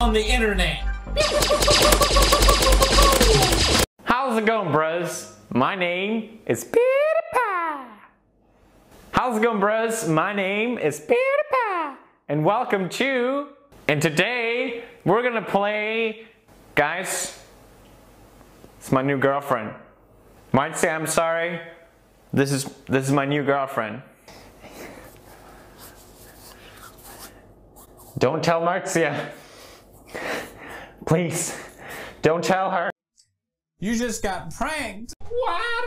on the internet. How's it going, bros? My name is PewDiePie. How's it going, bros? My name is PewDiePie. And welcome to, and today we're gonna play, guys, it's my new girlfriend. Might say I'm sorry. This is, this is my new girlfriend. Don't tell Marzia. Please, don't tell her. You just got pranked. Oh.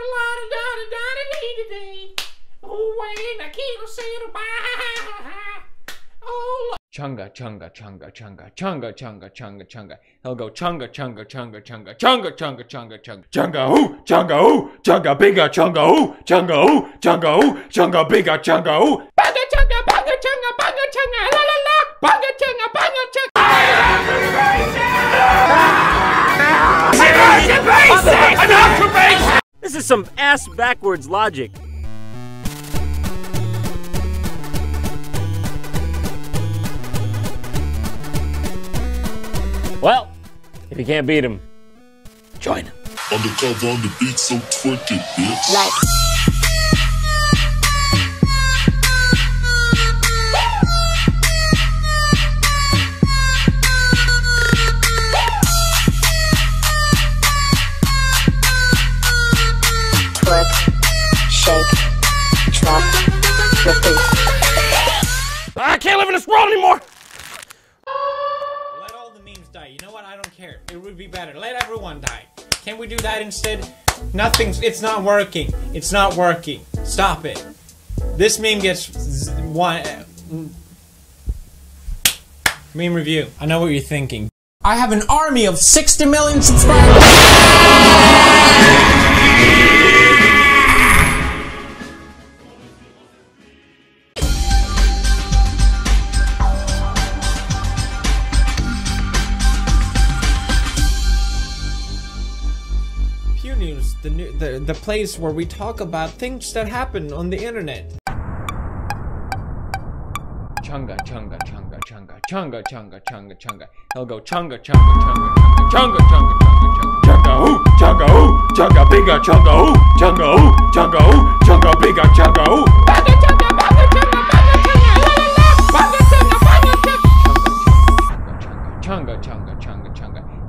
Oh, Chunga, chunga, chunga, chunga, chunga, chunga, chunga, chunga. He'll go chunga, chunga, chunga, chunga, chunga, chunga, chunga, chunga. Chunga hoo, chunga hoo, chunga bigga, chunga hoo, chunga hoo, chunga hoo, chunga bigga, chunga hoo. Banga chunga, banga chunga, banga chunga, la la la. Banga chunga, banga chunga. This is some ass backwards logic. Well, if you can't beat him, join him. Undercover on the beat, so twerk it, bitch. twerk, drop, repeat. I can't live in this world anymore! Let all the memes die. You know what? I don't care. It would be better. Let everyone die. Can we do that instead? Nothing's. It's not working. It's not working. Stop it. This meme gets z- one. uh, mm. Meme review. I know what you're thinking. I have an army of 60 million subscribers. The, new, the the place where we talk about things that happen on the internet. Chunga, chunga, chunga, chunga, chunga, chunga, chunga, chunga. He'll go chunga, chunga, chunga, chunga, chunga, chunga, chunga, chunga. Chunga hoo, chunga hoo, chunga bigga, chunga hoo, chunga hoo, chunga hoo, chunga bigga, chunga hoo.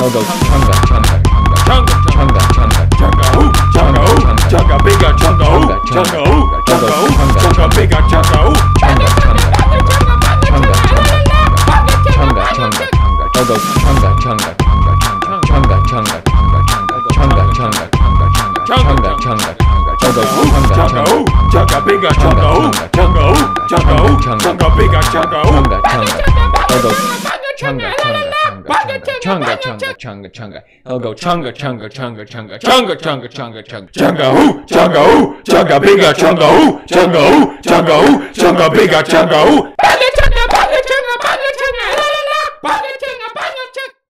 Chunga, chunga, chunga, chunga. He'll go chunga, chunga, chunga, chunga, chunga, chunga. Chunga hoo, chunga hoo, chunga bigga, chunga hoo, chunga hoo, chunga hoo, chunga bigga, chunga hoo. Chunga, chunga, chunga, chunga, chunga, chunga. Chunga, chunga, chunga, chunga, chunga, chunga, chunga, chunga, chunga, chunga, chunga, chunga, chunga, chunga. Chunga, Chunga hoo, chunga, chunga bigga, chunga hoo, chunga hoo, chunga hoo, chunga bigga, chunga hoo. chunga, chunga. Chunga, chunga, chunga, chunga, chunga, chunga, chunga. He'll go chunga, chunga, chunga, chunga, chunga, chunga, chunga, chunga. Chunga hoo, chunga hoo, chunga bigga, chunga hoo, chunga hoo, chunga hoo, chunga bigga, chunga hoo.